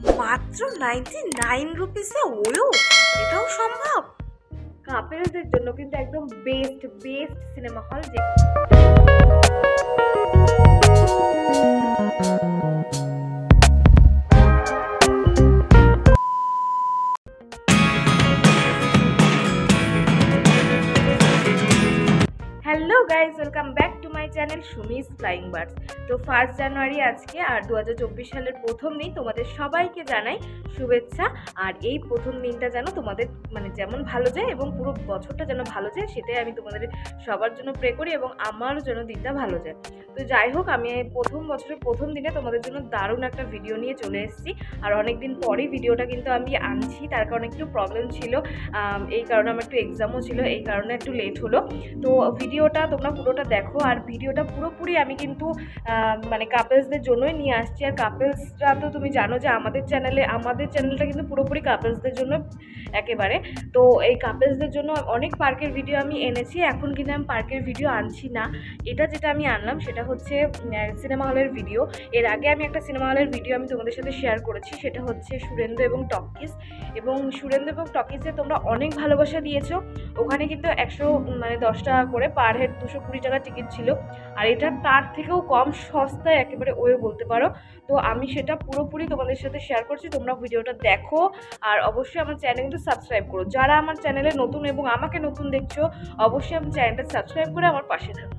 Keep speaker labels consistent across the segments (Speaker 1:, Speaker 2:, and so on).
Speaker 1: মাত্র ninety nine রুপিসে ওয়ো, এটাও সম্ভব? কাপেলদের জন্য কিন্তু একদম বেস্ট বেস্ট সিনেমা হল যে সুমিস ফ্লাইং বার্ডস তো ফার্স্ট জানুয়ারি আজকে আর দু হাজার চব্বিশ সালের প্রথম দিন তোমাদের সবাইকে জানাই শুভেচ্ছা। আর এই প্রথম দিনটা যেন তোমাদের মানে যেমন ভালো যায় এবং পুরো বছরটা যেন ভালো যায়, সেটাই আমি তোমাদের সবার জন্য প্রে করি এবং আমারও যেন দিনটা ভালো যায়। তো যাই হোক, আমি প্রথম বছরের প্রথম দিনে তোমাদের জন্য দারুণ একটা ভিডিও নিয়ে চলে এসেছি। আর অনেক দিন পরেই ভিডিওটা কিন্তু আমি আনছি, তার কারণে একটু প্রবলেম ছিল। এই কারণে আমার একটু এক্সামও ছিল, এই কারণে একটু লেট হলো। তো ভিডিওটা তোমরা পুরোটা দেখো, আর ভিডিওটা পুরোপুরি আমি কিন্তু মানে কাপলসদের জন্যই নিয়ে আসছি। আর কাপলসরা তো তুমি জানো যে আমাদের চ্যানেলে আমাদের চ্যানেলটা কিন্তু পুরোপুরি কাপলসদের জন্য একেবারে। তো এই কাপেলসদের জন্য অনেক পার্কের ভিডিও আমি এনেছি। এখন কিন্তু আমি পার্কের ভিডিও আনছি না। এটা যেটা আমি আনলাম সেটা হচ্ছে সিনেমা হলের ভিডিও এর আগে আমি একটা সিনেমা হলের ভিডিও আমি তোমাদের সাথে শেয়ার করেছি। সেটা হচ্ছে সুরেন্দ্র এবং টকিস। এবং সুরেন্দ্র এবং টকিসে তোমরা অনেক ভালোবাসা দিয়েছ। ওখানে কিন্তু একশো মানে দশ টাকা করে পার হেড দুশো কুড়ি টাকা টিকিট ছিল। আর এটা তার থেকেও কম সস্তায় একেবারে ওয়ে বলতে পারো। তো আমি সেটা পুরোপুরি তোমাদের সাথে শেয়ার করছি। তোমরা ভিডিওটা দেখো। আর অবশ্যই আমার চ্যানেল কিন্তু সাবস্ক্রাইব করো। যারা আমার চ্যানেলে নতুন এবং আমাকে নতুন দেখছ, অবশ্যই আমার চ্যানেলটা সাবস্ক্রাইব করে আমার পাশে থাকো।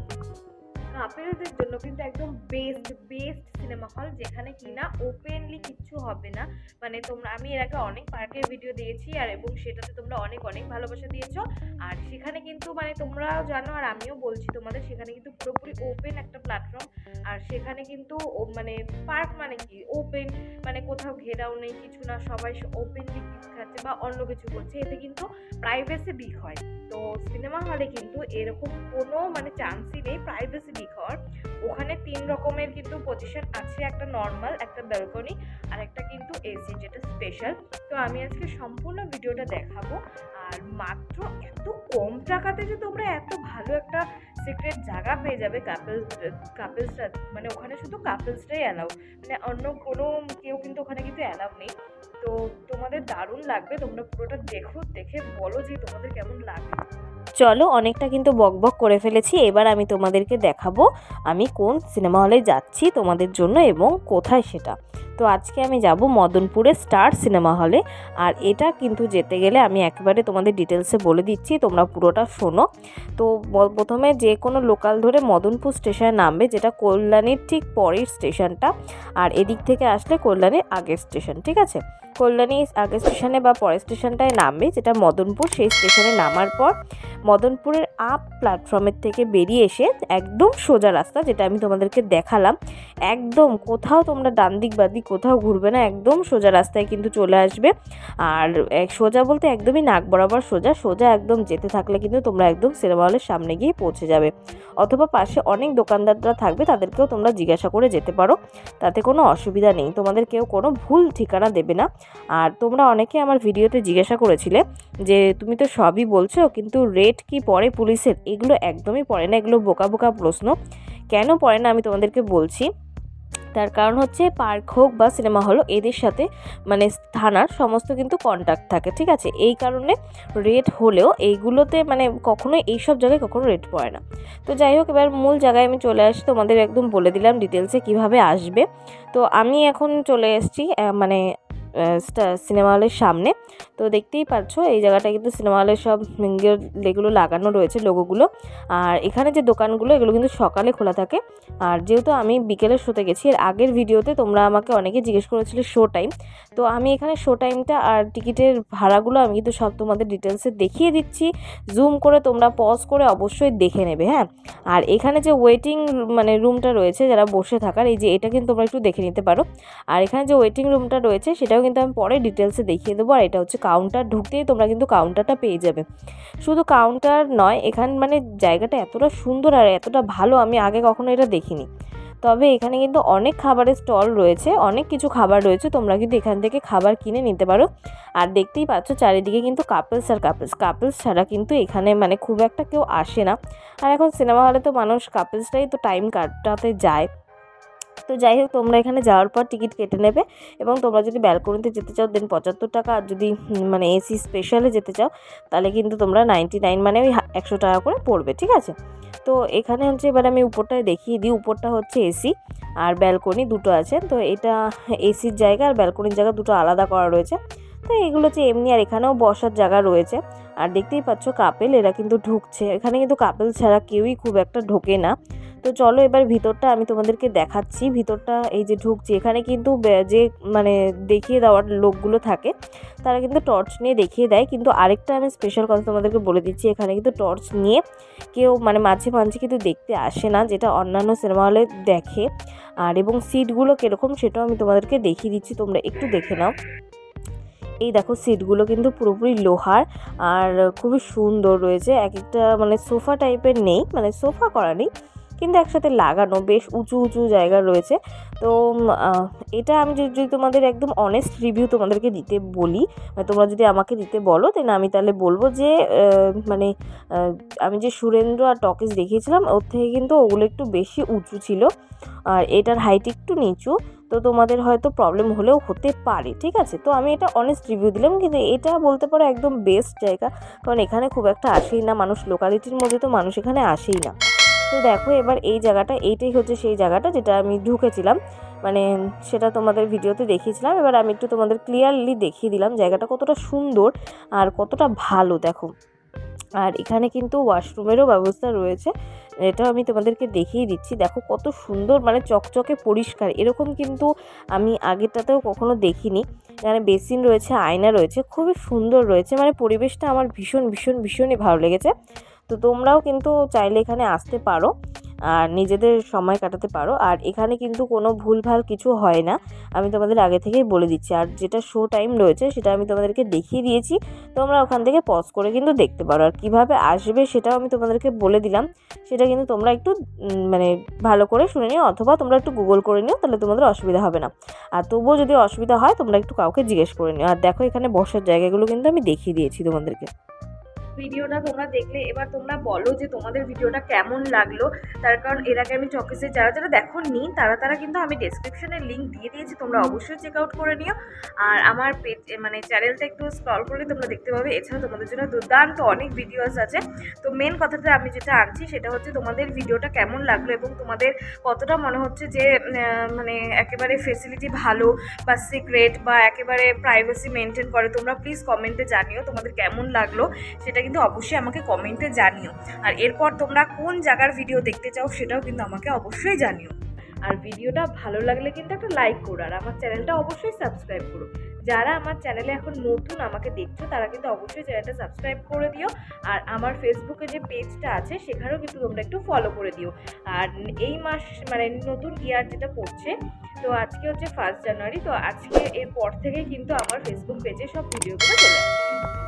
Speaker 1: কাপেলদের জন্য কিন্তু একদম বেস্ট বেস্ট সিনেমা হল যেখানে কিনা ওপেনলি কিচ্ছু হবে না। মানে তোমরা, আমি এর আগে অনেক পার্কের ভিডিও দিয়েছি আর এবং সেটাতে তোমরা অনেক অনেক ভালোবাসা দিয়েছ। আর সেখানে কিন্তু মানে তোমরা জানো আর আমিও বলছি তোমাদের, সেখানে কিন্তু পুরোপুরি ওপেন একটা প্ল্যাটফর্ম আর সেখানে কিন্তু মানে পার্ক মানে কি? ওপেন মানে কোথাও ঘেরাও নেই, কিছু না, সবাই ওপেনলি কিছু খাচ্ছে বা অন্য কিছু করছে। এতে কিন্তু প্রাইভেসি বিক হয়। তো সিনেমা হলে কিন্তু এরকম কোনো মানে চান্সই নেই প্রাইভেসি হওয়ার। ওখানে তিন রকমের কিন্তু পজিশন আছে, একটা নর্মাল একটা ব্যালকনি আর একটা কিন্তু এসি যেটা স্পেশাল তো আমি আজকে সম্পূর্ণ ভিডিওটা দেখাবো। আর মাত্র এত কম টাকাতে যে তোমরা এত ভালো একটা সিক্রেট জায়গা পেয়ে যাবে কাপলস কাপলসরা মানে ওখানে শুধু কাপলসটাই অ্যালাউ মানে অন্য কোনো কেউ কিন্তু ওখানে কিন্তু অ্যালাউ নেই। তো তোমাদের দারুণ লাগবে, তোমরা পুরোটা দেখো, দেখে বলো যে তোমাদের কেমন লাগবে।
Speaker 2: চলো, অনেকটা কিন্তু বকবক করে ফেলেছি, এবার আমি তোমাদেরকে দেখাবো আমি কোন সিনেমা হলে যাচ্ছি, তোমাদের জন্য এবং কোথায় সেটা। তো আজকে আমি যাব মদনপুরে স্টার সিনেমা হলে। আর এটা কিন্তু যেতে গেলে আমি একেবারে তোমাদের ডিটেলসে বলে দিচ্ছি, তোমরা পুরোটা শোনো। তো প্রথমে যে কোনো লোকাল ধরে মদনপুর স্টেশনে নামবে, যেটা কল্যাণীর ঠিক পরের স্টেশনটা। আর এদিক থেকে আসলে কল্যাণীর আগের স্টেশন, ঠিক আছে? কল্যাণী আগের স্টেশনে বা পরের স্টেশনটায় নামবে, যেটা মদনপুর, সেই স্টেশনে নামার পর মদনপুরের আপ প্ল্যাটফর্মের থেকে বেরিয়ে এসে একদম সোজা রাস্তা, যেটা আমি তোমাদেরকে দেখালাম। একদম কোথাও তোমরা ডান দিক বাদিক কোথাও ঘুরবে না, একদম সোজা রাস্তায় কিন্তু চলে আসবে। আর সোজা বলতে একদমই নাক বরাবর সোজা সোজা একদম যেতে থাকলে কিন্তু তোমরা একদম সিনেমা হলের সামনে গিয়ে পৌঁছে যাবে। অথবা পাশে অনেক দোকানদাররা থাকবে, তাদেরকেও তোমরা জিজ্ঞাসা করে যেতে পারো, তাতে কোনো অসুবিধা নেই, তোমাদের কেউ কোনো ভুল ঠিকানা দেবে না। আর তোমরা অনেকে আমার ভিডিওতে জিজ্ঞাসা করেছিলে যে, তুমি তো সবই বলছো, কিন্তু রেট কি পড়ে পুলিশের? এগুলো একদমই পড়ে না, এগুলো বোকা বোকা প্রশ্ন। কেন পড়ে না আমি তোমাদেরকে বলছি? তার কারণ হচ্ছে পার্ক হোক বা সিনেমা হল, এদের সাথে মানে থানার সমস্ত কিন্তু কন্ট্যাক্ট থাকে, ঠিক আছে? এই কারণে রেট হলেও এইগুলোতে মানে কখনো এইসব জায়গায় কখনো রেট পড়ে না। তো যাই হোক, এবার মূল জায়গায় আমি চলে আসি তোমাদের একদম বলে দিলাম ডিটেলসে কীভাবে আসবে। তো আমি এখন চলে এসেছি মানে সিনেমা হলের সামনে। তো দেখতেই পাচ্ছ, এই জায়গাটা কিন্তু সিনেমা হলের সব এগুলো লাগানো রয়েছে লোগোগুলো আর এখানে যে দোকানগুলো, এগুলো কিন্তু সকালে খোলা থাকে। আর যেহেতু আমি বিকেলের শোতে গেছি, এর আগের ভিডিওতে তোমরা আমাকে অনেকে জিজ্ঞেস করেছিলে শো টাইম তো আমি এখানে শো টাইমটা আর টিকিটের ভাড়াগুলো আমি কিন্তু সব তোমাদের ডিটেলসে দেখিয়ে দিচ্ছি। জুম করে তোমরা পজ করে অবশ্যই দেখে নেবে হ্যাঁ? আর এখানে যে ওয়েটিং মানে রুমটা রয়েছে, যারা বসে থাকার, এই যে এটা কিন্তু তোমরা একটু দেখে নিতে পারো। আর এখানে যে ওয়েটিং রুমটা রয়েছে, সেটাও কিন্তু আমি পরে ডিটেলসে দেখিয়ে দেবো। আর এটা হচ্ছে কাউন্টার ঢুকতেই তোমরা কিন্তু কাউন্টারটা পেয়ে যাবে। শুধু কাউন্টার নয়, এখান মানে জায়গাটা এতটা সুন্দর আর এতটা ভালো আমি আগে কখনো এটা দেখিনি। তবে এখানে কিন্তু অনেক খাবারের স্টল রয়েছে, অনেক কিছু খাবার রয়েছে। তোমরা কিন্তু এখান থেকে খাবার কিনে নিতে পারো। আর দেখতেই পাচ্ছ চারিদিকে কিন্তু কাপলস আর কাপলস কাপলস ছাড়া কিন্তু এখানে মানে খুব একটা কেউ আসে না। আর এখন সিনেমা হলে তো মানুষ কাপলসটাই তো টাইম কাটাতে যায়। তো যাই হোক, তোমরা এখানে যাওয়ার পর টিকিট কেটে নেবে এবং তোমরা যদি ব্যালকনিতে যেতে চাও দেন পঁচাত্তর টাকা আর যদি মানে এসি স্পেশালে যেতে চাও, তাহলে কিন্তু তোমরা নাইনটি নাইন মানে ওই একশো টাকা করে পড়বে, ঠিক আছে? তো এখানে হচ্ছে এবার আমি উপরটায় দেখিয়ে দিই, উপরটা হচ্ছে এসি আর ব্যালকনি দুটো আছে, তো এটা এসির জায়গা আর ব্যালকনির জায়গা দুটো আলাদা করা রয়েছে। তো এগুলো হচ্ছে এমনি আর এখানেও বসার জায়গা রয়েছে। আর দেখতেই পাচ্ছ, কাপেল, এরা কিন্তু ঢুকছে। এখানে কিন্তু কাপেল ছাড়া কেউই খুব একটা ঢোকে না। তো চলো এবার ভিতরটা আমি তোমাদেরকে দেখাচ্ছি। ভিতরটা এই যে ঢুকছি, এখানে কিন্তু যে মানে দেখিয়ে দেওয়ার লোকগুলো থাকে, তারা কিন্তু টর্চ নিয়ে দেখিয়ে দেয়। কিন্তু আরেকটা আমি স্পেশাল কথা তোমাদেরকে বলে দিচ্ছি, এখানে কিন্তু টর্চ নিয়ে কেউ মানে মাঝে মাঝে কিন্তু দেখতে আসে না, যেটা অন্যান্য সিনেমা হলে দেখে। আর এবং সিটগুলো কীরকম সেটাও আমি তোমাদেরকে দেখিয়ে দিচ্ছি, তোমরা একটু দেখে নাও। এই দেখো সিটগুলো কিন্তু পুরোপুরি লোহার, আর খুবই সুন্দর রয়েছে। এক একটা মানে সোফা টাইপের নেই মানে সোফা করা নেই। কিন্তু একসাথে লাগানো বেশ উঁচু উঁচু জায়গা রয়েছে। তো এটা আমি যদি তোমাদের একদম অনেস্ট রিভিউ তোমাদেরকে দিতে বলি মানে তোমরা যদি আমাকে দিতে বলো দেন আমি তাহলে বলব যে মানে আমি যে সুরেন্দ্র আর টকিস দেখিয়েছিলাম, ওর থেকে কিন্তু ওগুলো একটু বেশি উঁচু ছিল। আর এটার হাইট একটু নিচু, তো তোমাদের হয়তো প্রবলেম হলেও হতে পারে, ঠিক আছে? তো আমি এটা অনেস্ট রিভিউ দিলাম, কিন্তু এটা বলতে পারো একদম বেস্ট জায়গা। কারণ এখানে খুব একটা আসেই না, মানুষ লোকালিটির মধ্যে তো মানুষ এখানে আসেই না। তো দেখো, এবার এই জায়গাটা, এইটাই হচ্ছে সেই জায়গাটা যেটা আমি ঢুকেছিলাম। মানে সেটা তোমাদের ভিডিওতে দেখিয়েছিলাম। এবার আমি একটু তোমাদের ক্লিয়ারলি দেখিয়ে দিলাম জায়গাটা কতটা সুন্দর আর কতটা ভালো, দেখো। আর এখানে কিন্তু ওয়াশরুমেরও ব্যবস্থা রয়েছে। এটাও আমি তোমাদেরকে দেখিয়ে দিচ্ছি। দেখো কত সুন্দর মানে চকচকে পরিষ্কার। এরকম কিন্তু আমি আগেরটাতেও কখনো দেখিনি। এখানে বেসিন রয়েছে, আয়না রয়েছে, খুবই সুন্দর রয়েছে। মানে পরিবেশটা আমার ভীষণ ভীষণ, ভীষণই ভালো লেগেছে। তো তোমরাও কিন্তু চাইলে এখানে আসতে পারো আর নিজেদের সময় কাটাতে পারো। আর এখানে কিন্তু কোনো ভুলভাল কিছু হয় না। আমি তোমাদের আগে থেকেই বলে দিচ্ছি। আর যেটা শো টাইম রয়েছে সেটা আমি তোমাদেরকে দেখিয়ে দিয়েছি। তোমরা ওখান থেকে পজ করে কিন্তু দেখতে পারো। আর কীভাবে আসবে সেটাও আমি তোমাদেরকে বলে দিলাম। সেটা কিন্তু তোমরা একটু মানে ভালো করে শুনে নিও। অথবা তোমরা একটু গুগল করে নিও, তাহলে তোমাদের অসুবিধা হবে না। আর তবুও যদি অসুবিধা হয়, তোমরা একটু কাউকে জিজ্ঞেস করে নিও। আর দেখো এখানে বসার জায়গাগুলো কিন্তু আমি দেখিয়ে দিয়েছি তোমাদেরকে।
Speaker 1: ভিডিওটা তোমরা দেখলে এবার তোমরা বলো যে তোমাদের ভিডিওটা কেমন লাগল। তার কারণ এর আগে আমি চকেসে যারা যারা দেখোনি তারা তারা কিন্তু আমি ডেসক্রিপশনে লিঙ্ক দিয়ে দিয়েছি তোমরা অবশ্যই চেক আউট করে নিও। আর আমার পেজ মানে চ্যানেলটা একটু স্ক্রল করলে তোমরা দেখতে পাবে। এছাড়া তোমাদের জন্য দুর্দান্ত অনেক ভিডিওস আছে। তো মেন কথাটা আমি যেটা আনছি সেটা হচ্ছে তোমাদের ভিডিওটা কেমন লাগল এবং তোমাদের কতটা মনে হচ্ছে যে মানে একেবারে ফেসিলিটি ভালো বা সিক্রেট বা একেবারে প্রাইভেসি মেনটেন করে তোমরা প্লিজ কমেন্টে জানিও তোমাদের কেমন লাগল। সেটা কিন্তু অবশ্যই আমাকে কমেন্টে জানিও। আর এরপর তোমরা কোন জায়গার ভিডিও দেখতে চাও সেটাও কিন্তু আমাকে অবশ্যই জানিও। আর ভিডিওটা ভালো লাগলে কিন্তু একটা লাইক করো আর আমার চ্যানেলটা অবশ্যই সাবস্ক্রাইব করো। যারা আমার চ্যানেলে এখন নতুন আমাকে দেখছ, তারা কিন্তু অবশ্যই চ্যানেলটা সাবস্ক্রাইব করে দিও। আর আমার ফেসবুকে যে পেজটা আছে, সেখানেও কিন্তু তোমরা একটু ফলো করে দিও। আর এই মাস মানে নতুন ইয়ার যেটা পড়ছে, তো আজকে হচ্ছে ফার্স্ট জানুয়ারি তো আজকে এর পর থেকে কিন্তু আমার ফেসবুক পেজে সব ভিডিওগুলো চলে আসবে।